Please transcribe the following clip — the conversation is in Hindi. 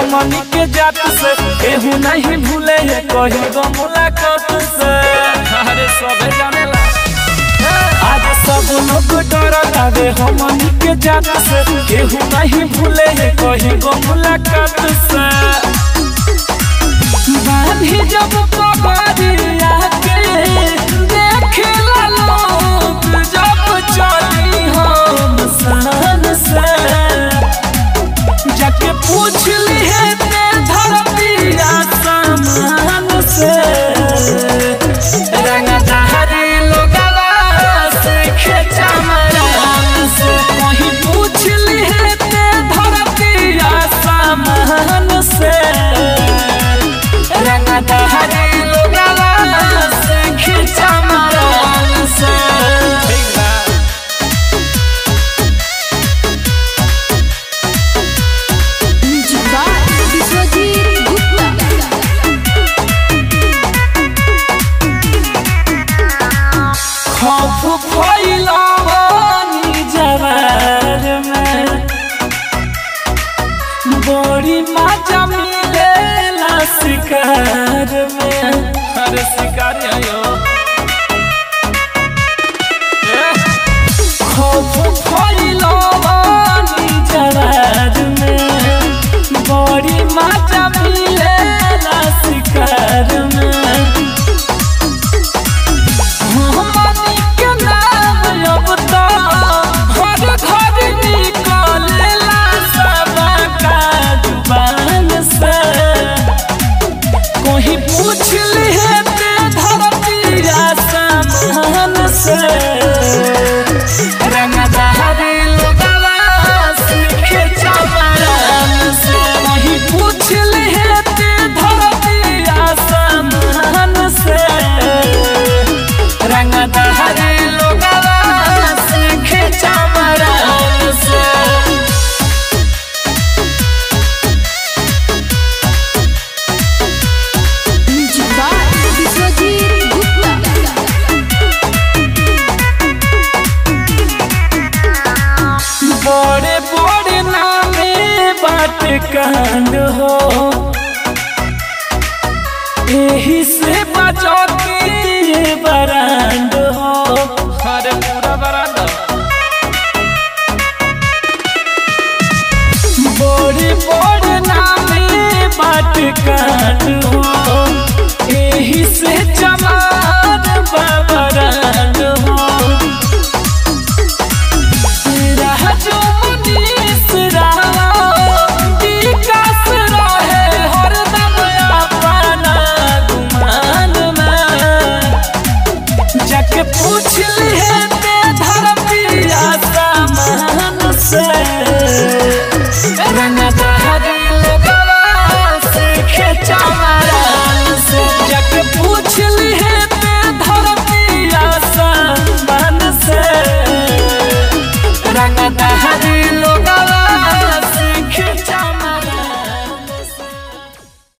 हमनी के जात से केहू नहीं भूले है, कही गो मुलाकात से। अरे सबे जानेला। आज सब लोग डरतावे हमनी के जात से केहू नहीं भूले है, कही गो मुलाकात से। बांधी जब पगड़िया के पूछ ली बड़ी मज़ा मिलेला शिकार में। हर शिकार आयो। बड़े बड़े नामे बात कांड हो। यही से बचो के बरांड हो। अरे पूरा बरांड। बड़े बड़े नामे बात कांड हो।